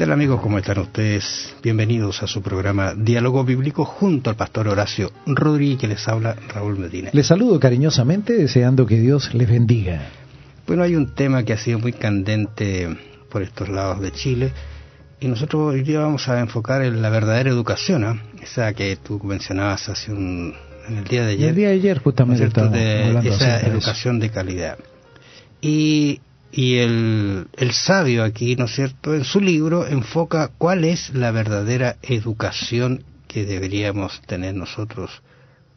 tal amigos? ¿Cómo están ustedes? Bienvenidos a su programa Diálogo Bíblico junto al pastor Horacio Rodríguez que les habla Raúl Medina. Les saludo cariñosamente deseando que Dios les bendiga. Bueno, hay un tema que ha sido muy candente por estos lados de Chile y nosotros hoy día vamos a enfocar en la verdadera educación, ¿eh? esa que tú mencionabas hace un, en el día de ayer. El día de ayer justamente ¿no de esa educación de calidad. Y y el, el sabio aquí, ¿no es cierto?, en su libro enfoca cuál es la verdadera educación que deberíamos tener nosotros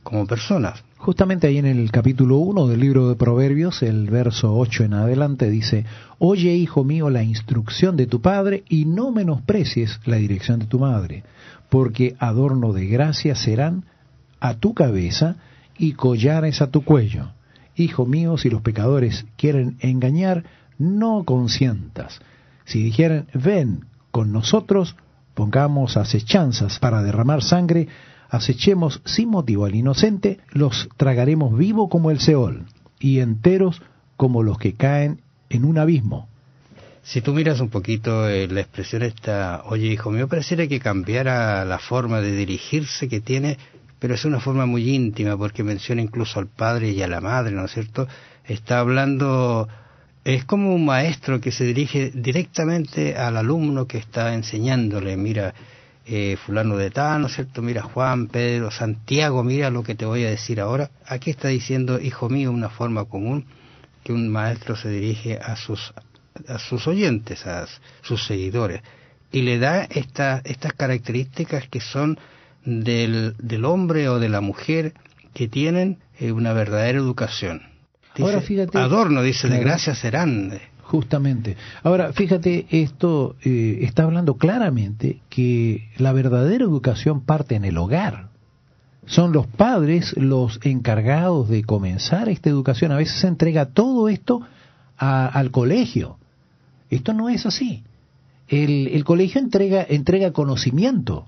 como personas. Justamente ahí en el capítulo 1 del libro de Proverbios, el verso 8 en adelante, dice, Oye, hijo mío, la instrucción de tu padre y no menosprecies la dirección de tu madre, porque adorno de gracia serán a tu cabeza y collares a tu cuello. Hijo mío, si los pecadores quieren engañar, no consientas. Si dijeren, ven con nosotros, pongamos acechanzas para derramar sangre, acechemos sin motivo al inocente, los tragaremos vivo como el Seol, y enteros como los que caen en un abismo. Si tú miras un poquito eh, la expresión esta, oye hijo mío, pareciera que cambiara la forma de dirigirse que tiene, pero es una forma muy íntima porque menciona incluso al padre y a la madre, ¿no es cierto? Está hablando es como un maestro que se dirige directamente al alumno que está enseñándole, mira, eh, fulano de tal, ¿no es cierto? Mira Juan, Pedro, Santiago, mira lo que te voy a decir ahora. Aquí está diciendo, hijo mío, una forma común que un maestro se dirige a sus, a sus oyentes, a sus seguidores, y le da esta, estas características que son del, del hombre o de la mujer que tienen eh, una verdadera educación Ahora fíjate. Adorno, dice, de gracia serán. Justamente. Ahora, fíjate, esto eh, está hablando claramente que la verdadera educación parte en el hogar. Son los padres los encargados de comenzar esta educación. A veces se entrega todo esto al colegio. Esto no es así. El, el colegio entrega, entrega conocimiento,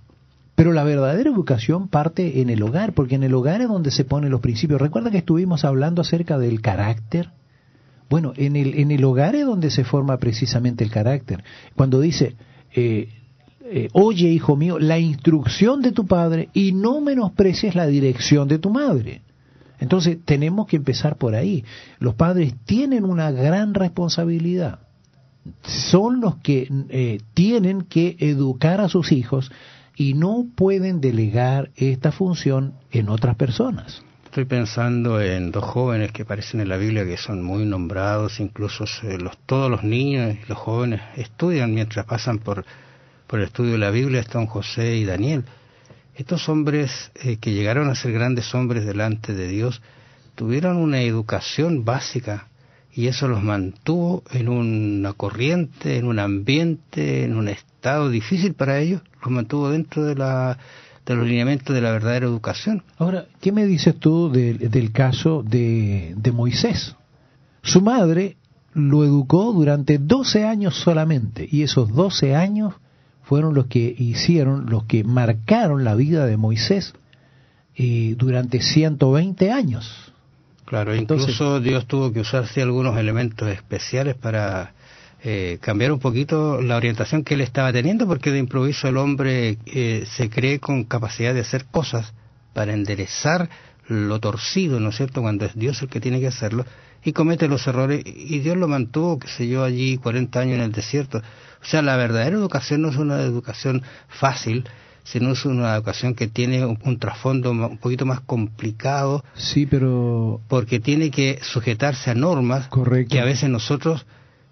pero la verdadera educación parte en el hogar, porque en el hogar es donde se ponen los principios. Recuerda que estuvimos hablando acerca del carácter. Bueno, en el, en el hogar es donde se forma precisamente el carácter. Cuando dice, eh, eh, oye hijo mío, la instrucción de tu padre y no menosprecies la dirección de tu madre. Entonces tenemos que empezar por ahí. Los padres tienen una gran responsabilidad. Son los que eh, tienen que educar a sus hijos y no pueden delegar esta función en otras personas. Estoy pensando en dos jóvenes que aparecen en la Biblia que son muy nombrados, incluso los, todos los niños y los jóvenes estudian mientras pasan por, por el estudio de la Biblia, están José y Daniel. Estos hombres eh, que llegaron a ser grandes hombres delante de Dios tuvieron una educación básica y eso los mantuvo en una corriente, en un ambiente, en un estado difícil para ellos, los mantuvo dentro de, la, de los lineamientos de la verdadera educación. Ahora, ¿qué me dices tú del caso de, de Moisés? Su madre lo educó durante 12 años solamente y esos 12 años fueron los que hicieron, los que marcaron la vida de Moisés eh, durante 120 años. Claro, incluso Dios tuvo que usarse algunos elementos especiales para eh, cambiar un poquito la orientación que él estaba teniendo, porque de improviso el hombre eh, se cree con capacidad de hacer cosas para enderezar lo torcido, ¿no es cierto?, cuando es Dios el que tiene que hacerlo, y comete los errores, y Dios lo mantuvo, que sé yo, allí 40 años en el desierto. O sea, la verdadera educación no es una educación fácil, sino es una educación que tiene un, trasfondo un poquito más complicado. Sí, pero... Porque tiene que sujetarse a normas que a veces nosotros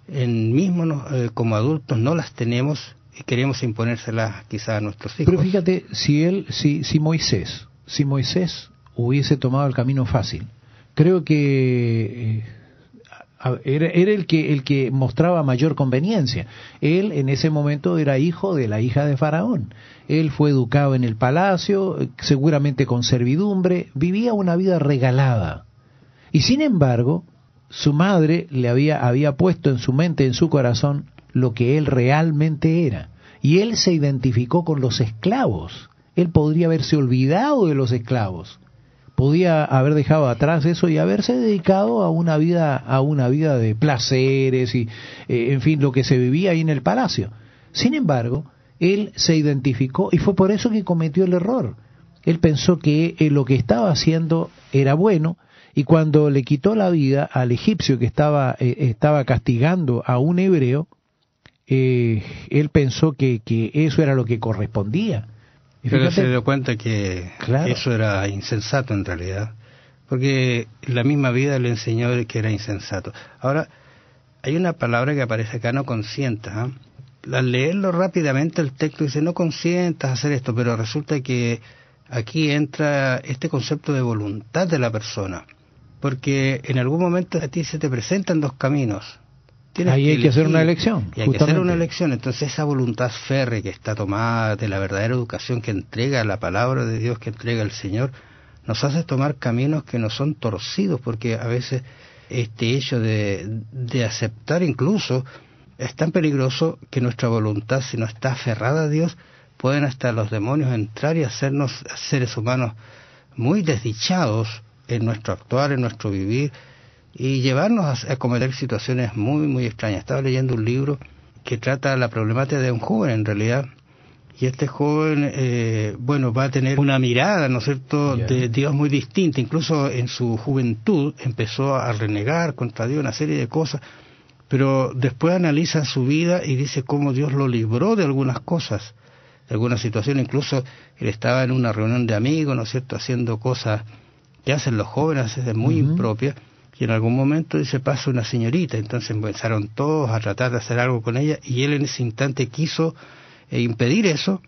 en mismo eh, como adultos no las tenemos y queremos imponérselas quizá a nuestros hijos. Pero fíjate, si él, si, si Moisés, si Moisés hubiese tomado el camino fácil, creo que eh, era, era, el que el que mostraba mayor conveniencia. Él en ese momento era hijo de la hija de Faraón. Él fue educado en el palacio, seguramente con servidumbre, vivía una vida regalada. Y sin embargo, su madre le había, había puesto en su mente, en su corazón, lo que él realmente era. Y él se identificó con los esclavos. Él podría haberse olvidado de los esclavos. Podía haber dejado atrás eso y haberse dedicado a una vida, a una vida de placeres y, eh, en fin, lo que se vivía ahí en el palacio. Sin embargo, él se identificó y fue por eso que cometió el error. Él pensó que eh, lo que estaba haciendo era bueno y cuando le quitó la vida al egipcio que estaba, eh, estaba castigando a un hebreo, eh, él pensó que, que, eso era lo que correspondía. Pero se dio cuenta que eso era insensato en realidad, porque la misma vida le enseñó que era insensato. Ahora, hay una palabra que aparece acá, no consienta. ¿eh? Al leerlo rápidamente el texto dice, no consientas hacer esto, pero resulta que aquí entra este concepto de voluntad de la persona, porque en algún momento a ti se te presentan dos caminos, Ahí hay que, hacer una elección. Y hay que hacer una elección. Entonces esa voluntad férrea que está tomada de la verdadera educación que entrega la palabra de Dios, que entrega el Señor, nos hace tomar caminos que no son torcidos, porque a veces este hecho de, de aceptar incluso es tan peligroso que nuestra voluntad, si no está aferrada a Dios, pueden hasta los demonios entrar y hacernos seres humanos muy desdichados en nuestro actuar, en nuestro vivir, y llevarnos a, cometer situaciones muy, muy extrañas. Estaba leyendo un libro que trata la problemática de un joven en realidad, y este joven, eh, bueno, va a tener una mirada, ¿no es cierto?, de Dios muy distinta. Incluso en su juventud empezó a renegar contra Dios una serie de cosas, pero después analiza su vida y dice cómo Dios lo libró de algunas cosas, de algunas situaciones. Incluso él estaba en una reunión de amigos, ¿no es cierto?, haciendo cosas que hacen los jóvenes, es muy impropia y en algún momento dice pasa una señorita, entonces empezaron todos a tratar de hacer algo con ella y él en ese instante quiso eh, impedir eso.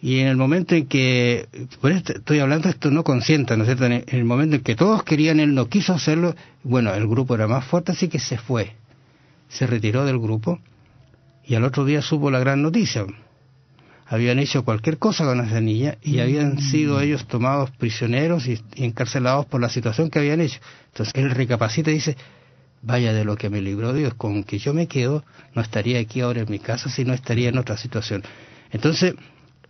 Y en el momento en que, por esto estoy hablando esto no consienta, ¿no es cierto? En el momento en que todos querían, él no quiso hacerlo, bueno, el grupo era más fuerte, así que se fue, se retiró del grupo y al otro día supo la gran noticia habían hecho cualquier cosa con esa niña y habían sido ellos tomados prisioneros y, encarcelados por la situación que habían hecho. Entonces él recapacita y dice, vaya de lo que me libró Dios, con que yo me quedo, no estaría aquí ahora en mi casa, sino estaría en otra situación. Entonces,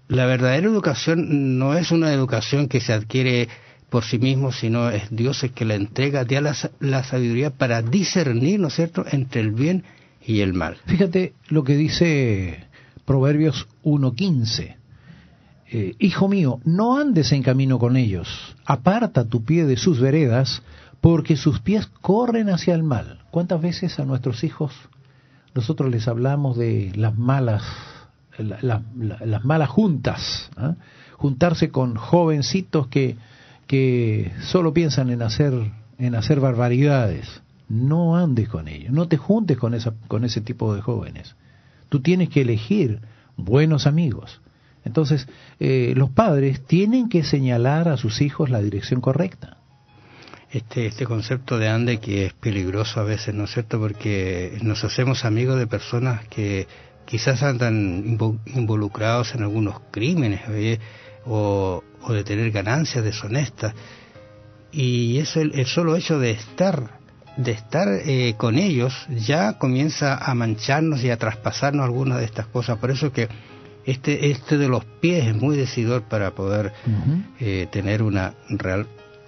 la verdadera educación no es una educación que se adquiere por sí mismo, sino es Dios el que la entrega, da la, la sabiduría para discernir, ¿no es cierto?, entre el bien y el mal. Fíjate lo que dice Proverbios 1.15. Eh, Hijo mío, no andes en camino con ellos, aparta tu pie de sus veredas, porque sus pies corren hacia el mal. ¿Cuántas veces a nuestros hijos nosotros les hablamos de las malas, las malas juntas? ¿ah? Juntarse con jovencitos que, que solo piensan en hacer, en hacer barbaridades. No andes con ellos, no te juntes con, esa, con ese tipo de jóvenes. Tú tienes que elegir buenos amigos. Entonces, eh, los padres tienen que señalar a sus hijos la dirección correcta. Este, este concepto de ande que es peligroso a veces, ¿no es cierto? Porque nos hacemos amigos de personas que quizás andan involucrados en algunos crímenes o, o, de tener ganancias deshonestas. Y eso, el solo hecho de estar de estar eh, con ellos ya comienza a mancharnos y a traspasarnos algunas de estas cosas. Por eso que este, este de los pies es muy decidor para poder eh, tener una real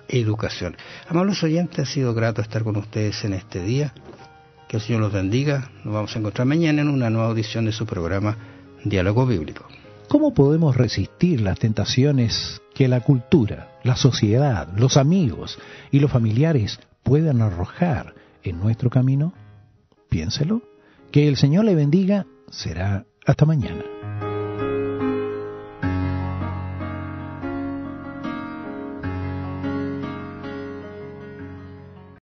educación. Amables oyentes, ha sido grato estar con ustedes en este día. Que el Señor los bendiga. Nos vamos a encontrar mañana en una nueva audición de su programa Diálogo Bíblico. ¿Cómo podemos resistir las tentaciones que la cultura, la sociedad, los amigos y los familiares puedan arrojar en nuestro camino? Piénselo. Que el Señor le bendiga. Será hasta mañana.